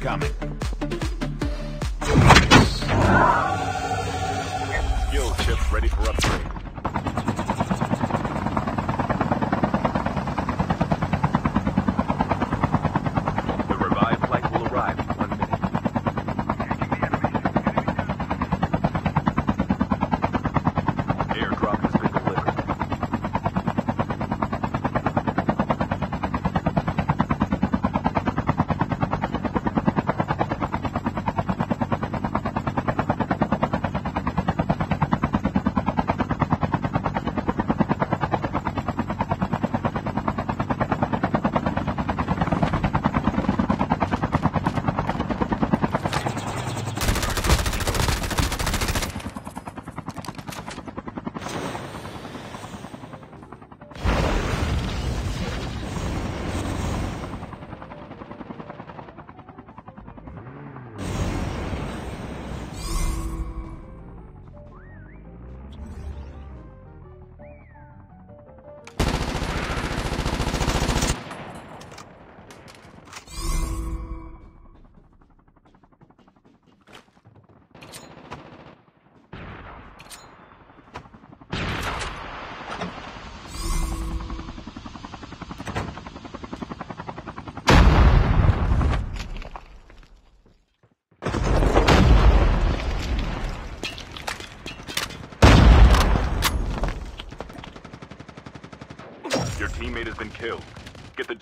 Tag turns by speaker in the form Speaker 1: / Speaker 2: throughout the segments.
Speaker 1: coming.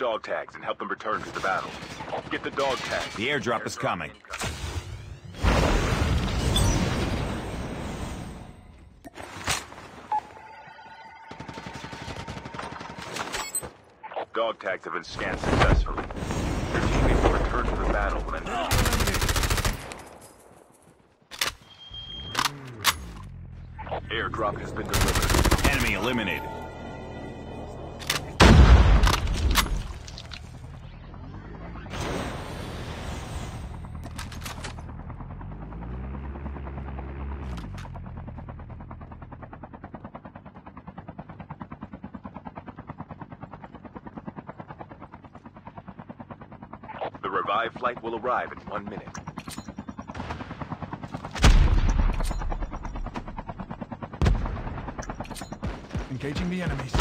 Speaker 1: Dog tags and help them return to the battle. Get the dog tags.
Speaker 2: The airdrop is coming.
Speaker 1: Dog tags have been scanned successfully. Your teammate will return to the battle when Airdrop has been delivered.
Speaker 2: Enemy eliminated.
Speaker 1: The revived flight will arrive in one minute.
Speaker 3: Engaging the enemies.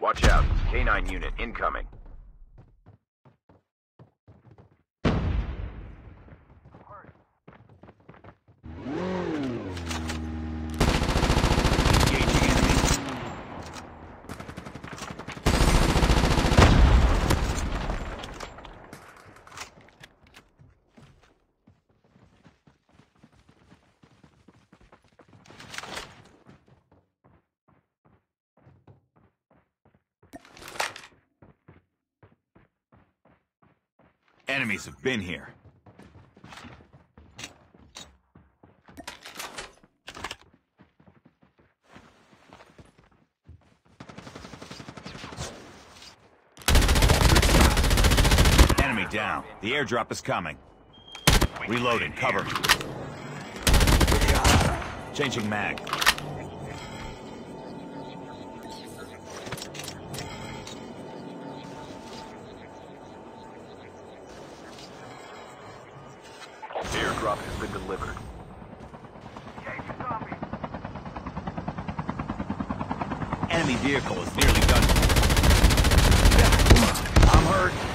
Speaker 1: Watch out. K-9 unit incoming.
Speaker 2: Enemies have been here. Enemy down. The airdrop is coming. Reloading. Cover. Changing mag.
Speaker 1: Airdrop has been delivered.
Speaker 2: Enemy vehicle is nearly done. I'm hurt.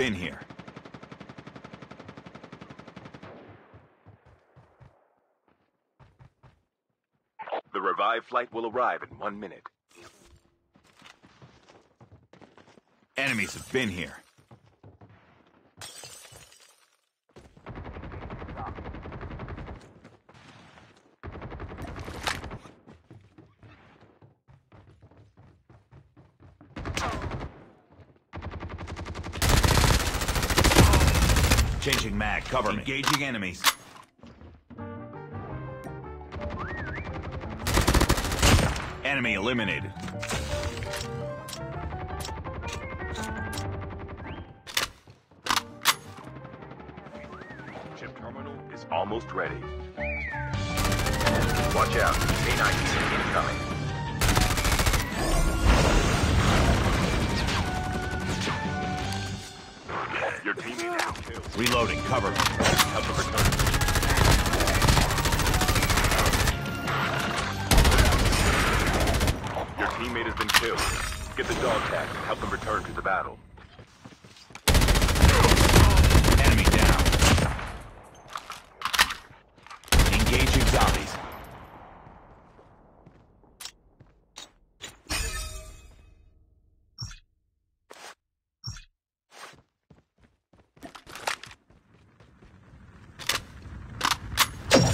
Speaker 2: Been here.
Speaker 1: The revived flight will arrive in one minute.
Speaker 2: Enemies have been here. Changing mag, cover me. Engaging enemies. Enemy eliminated.
Speaker 1: Chip terminal is almost ready. Watch out. K-9 unit incoming. Your teammate has been killed.
Speaker 2: Reloading, cover.
Speaker 1: Help them return. Your teammate has been killed. Get the dog tag and help them return to the battle.
Speaker 2: Enemy down. Engaging zombies.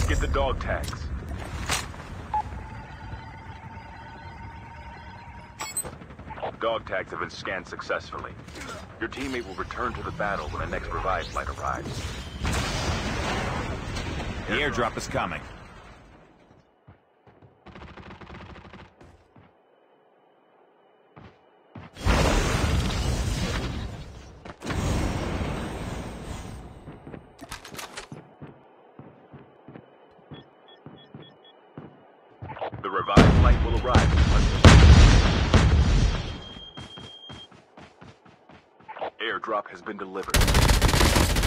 Speaker 1: Get the dog tags. Dog tags have been scanned successfully. Your teammate will return to the battle when the next revive flight arrives.
Speaker 2: The airdrop is coming.
Speaker 1: Revived flight will arrive. Airdrop has been delivered.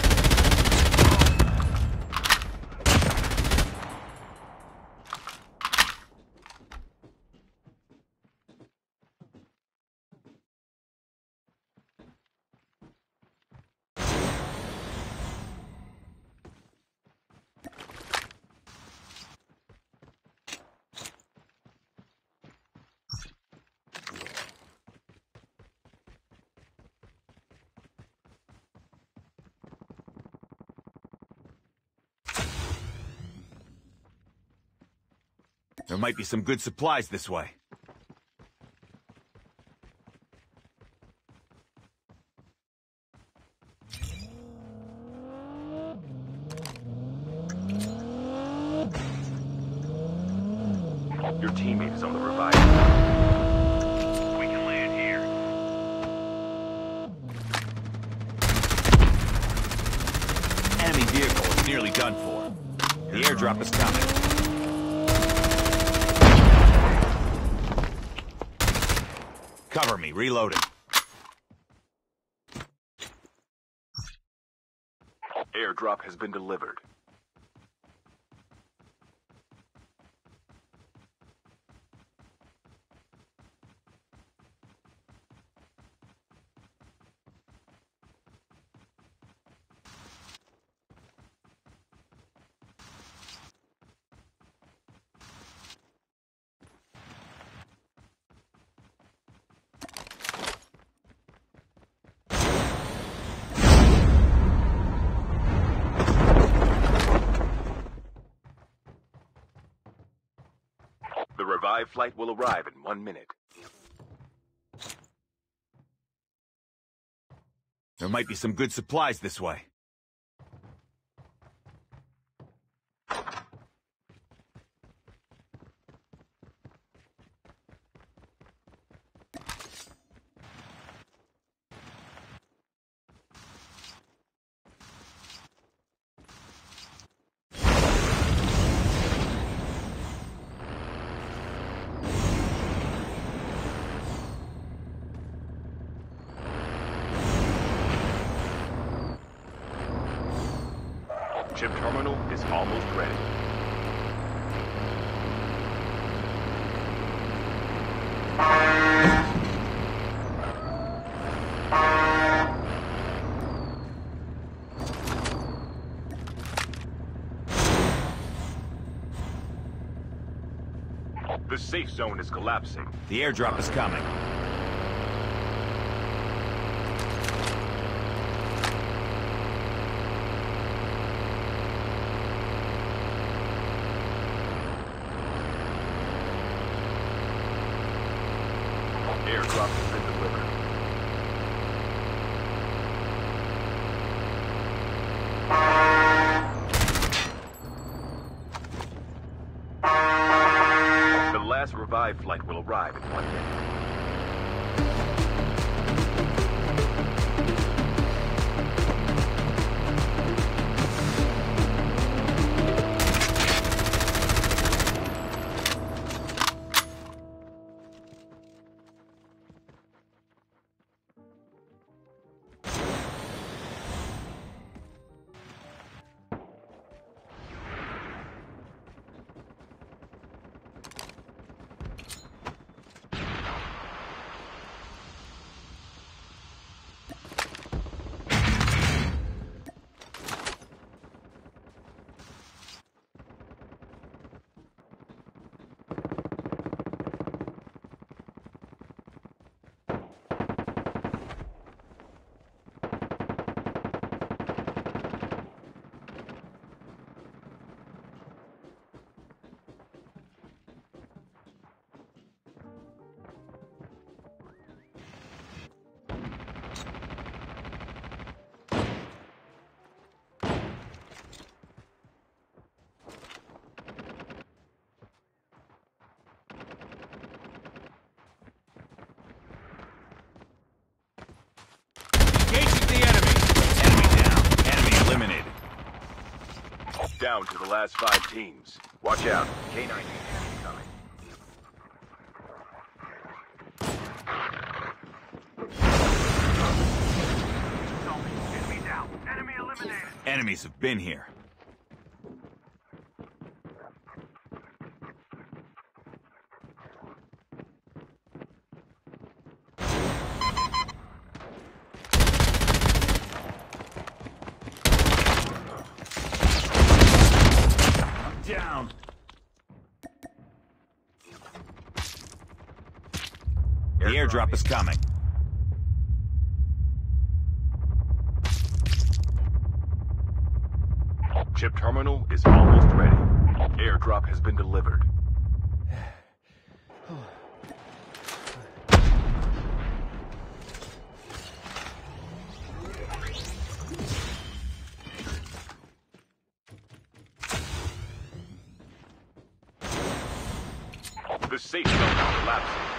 Speaker 2: There might be some good supplies this way.
Speaker 1: Your teammate is on the revive. We can land here.
Speaker 2: Enemy vehicle is nearly done for. The airdrop is coming. Cover me, reloading.
Speaker 1: Airdrop has been delivered. Revive flight will arrive in one minute.
Speaker 2: There might be some good supplies this way.
Speaker 1: Chip terminal is almost ready. The safe zone is collapsing.
Speaker 2: The airdrop is coming. Down
Speaker 1: to the last five teams. Watch out. K-9 unit coming.
Speaker 2: Enemies have been here. I'm down. The airdrop is coming.
Speaker 1: Chip terminal is almost ready. Airdrop has been delivered. The safe zone is collapsing.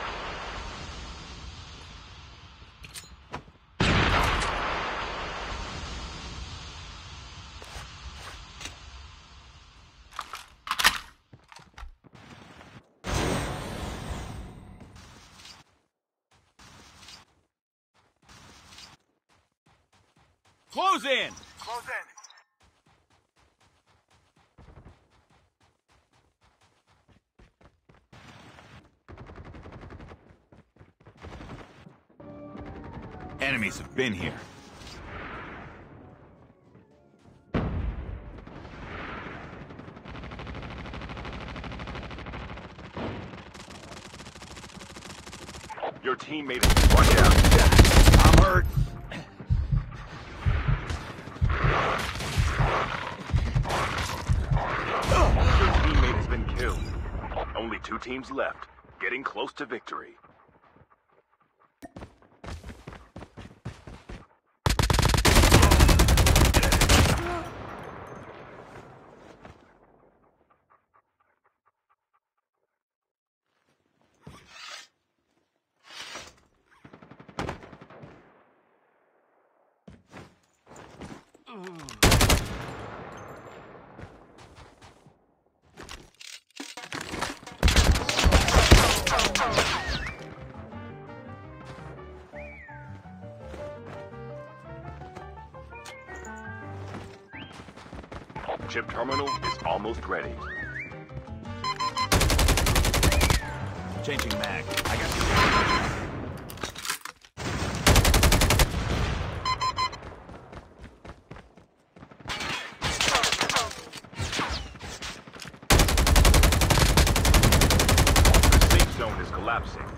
Speaker 2: Close in!
Speaker 3: Close in.
Speaker 2: Enemies have been here.
Speaker 1: Your team teammate is... Watch out!
Speaker 2: I'm hurt.
Speaker 1: Your teammate has been killed. Only two teams left, getting close to victory. Microchip terminal is almost ready.
Speaker 2: Changing mag. I got you. collapsing.